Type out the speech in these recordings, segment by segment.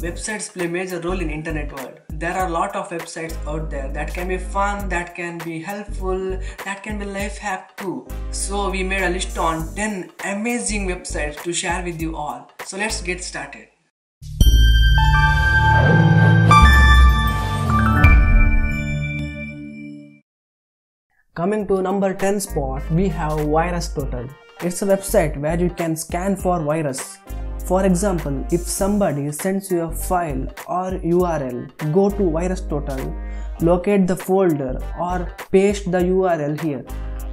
Websites play major role in internet world. There are a lot of websites out there that can be fun, that can be helpful, that can be life hack too. So we made a list on 10 amazing websites to share with you all. So let's get started. Coming to number 10 spot, we have Virus Total. It's a website where you can scan for virus for example, if somebody sends you a file or URL, go to VirusTotal, locate the folder or paste the URL here.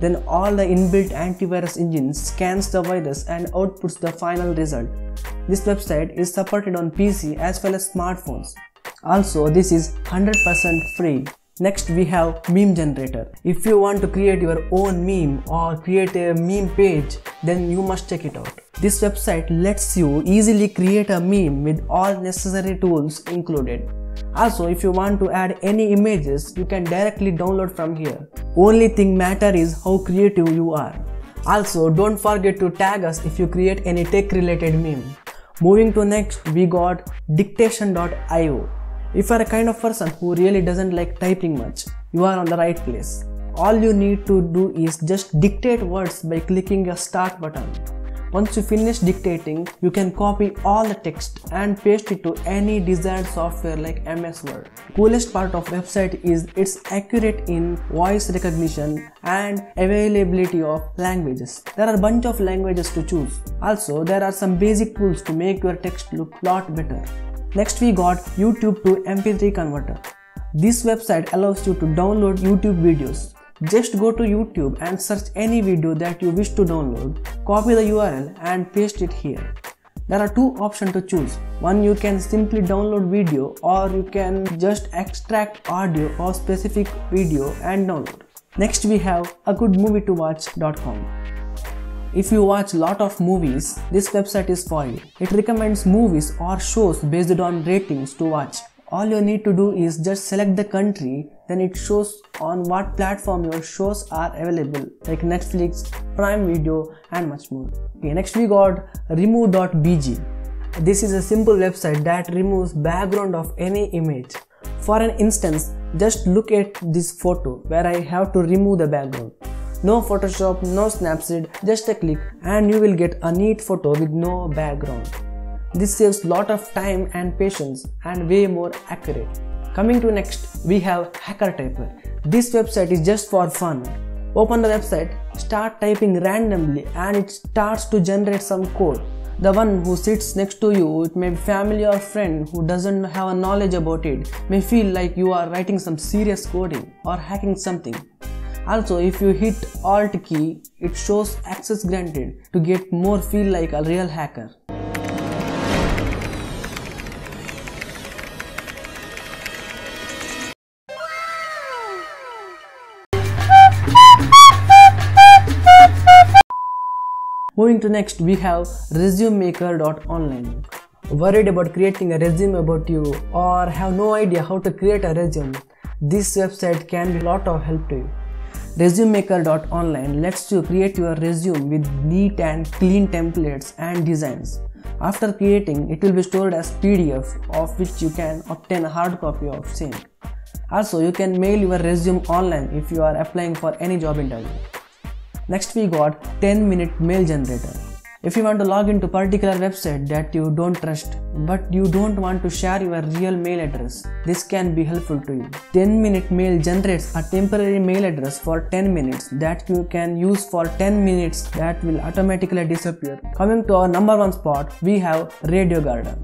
Then all the inbuilt antivirus engines scans the virus and outputs the final result. This website is supported on PC as well as smartphones. Also, this is 100% free. Next we have meme generator. If you want to create your own meme or create a meme page, then you must check it out. This website lets you easily create a meme with all necessary tools included. Also, if you want to add any images, you can directly download from here. Only thing matter is how creative you are. Also, don't forget to tag us if you create any tech related meme. Moving to next, we got dictation.io. If you are a kind of person who really doesn't like typing much, you are on the right place. All you need to do is just dictate words by clicking a start button. Once you finish dictating, you can copy all the text and paste it to any desired software like MS Word. Coolest part of website is it's accurate in voice recognition and availability of languages. There are bunch of languages to choose. Also, there are some basic tools to make your text look lot better. Next we got YouTube to MP3 converter. This website allows you to download YouTube videos. Just go to YouTube and search any video that you wish to download, copy the URL and paste it here. There are two options to choose. One you can simply download video or you can just extract audio or specific video and download. Next we have a good movie to watch.com. If you watch a lot of movies, this website is for you. It recommends movies or shows based on ratings to watch. All you need to do is just select the country, then it shows on what platform your shows are available like Netflix, Prime Video and much more. Okay, next we got remove.bg. This is a simple website that removes background of any image. For an instance, just look at this photo where I have to remove the background. No Photoshop, no Snapseed, just a click and you will get a neat photo with no background. This saves lot of time and patience and way more accurate. Coming to next, we have HackerTyper. This website is just for fun. Open the website, start typing randomly and it starts to generate some code. The one who sits next to you, it may be family or friend who doesn't have a knowledge about it, may feel like you are writing some serious coding or hacking something. Also, if you hit Alt key, it shows access granted to get more feel like a real hacker. Moving to next, we have resumemaker.online. Worried about creating a resume about you or have no idea how to create a resume? This website can be a lot of help to you. ResumeMaker.online lets you create your resume with neat and clean templates and designs. After creating, it will be stored as PDF of which you can obtain a hard copy of same. Also, you can mail your resume online if you are applying for any job interview. Next we got 10 minute mail generator. If you want to log into particular website that you don't trust but you don't want to share your real mail address, this can be helpful to you. 10 minute mail generates a temporary mail address for 10 minutes that you can use for 10 minutes that will automatically disappear. Coming to our number one spot, we have Radio Garden.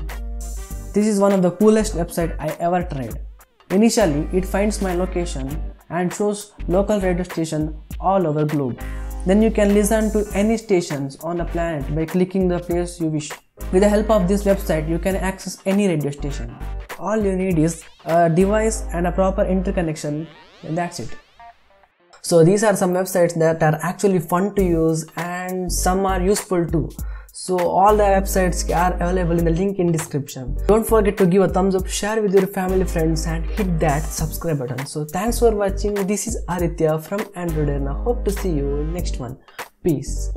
This is one of the coolest website I ever tried. Initially, it finds my location and shows local radio station all over globe. Then you can listen to any stations on the planet by clicking the place you wish. With the help of this website, you can access any radio station. All you need is a device and a proper interconnection and that's it. So these are some websites that are actually fun to use and some are useful too. So all the websites are available in the link in description. Don't forget to give a thumbs up, share with your family friends and hit that subscribe button. So thanks for watching. This is Aditya from Android and I hope to see you next one. Peace.